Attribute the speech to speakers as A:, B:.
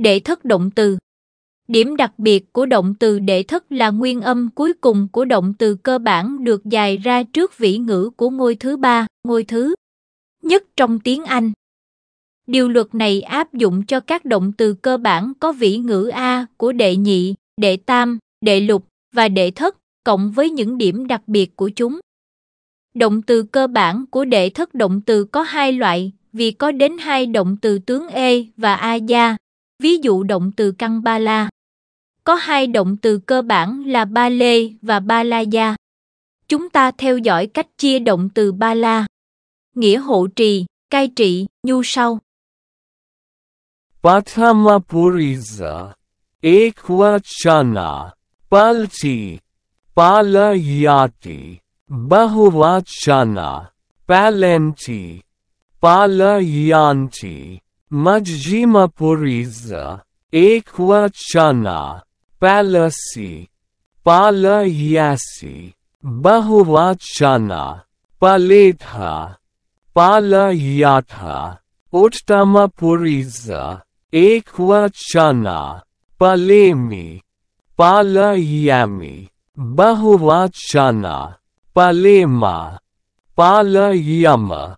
A: Đệ thất động từ Điểm đặc biệt của động từ đệ thất là nguyên âm cuối cùng của động từ cơ bản được dài ra trước vĩ ngữ của ngôi thứ ba, ngôi thứ nhất trong tiếng Anh. Điều luật này áp dụng cho các động từ cơ bản có vĩ ngữ A của đệ nhị, đệ tam, đệ lục và đệ thất, cộng với những điểm đặc biệt của chúng. Động từ cơ bản của đệ thất động từ có hai loại, vì có đến hai động từ tướng E và A gia, ví dụ động từ căn ba la. Có hai động từ cơ bản là ba lê và ba la gia. Chúng ta theo dõi cách chia động từ ba la. Nghĩa hộ trì, cai trị, nhu sau.
B: Pathamapuriza, Ekvachana, Palti, Palayati, Bahuvachana, Palenti, Palayanti, Majjimapuriza, Ekvachana, Palasi, Palayasi, Bahuvachana, Paletha, Palayatha, Uttamapuriza, Ekvachana, Palemi, Palayami, Bahuvachana, Palema, Palayama,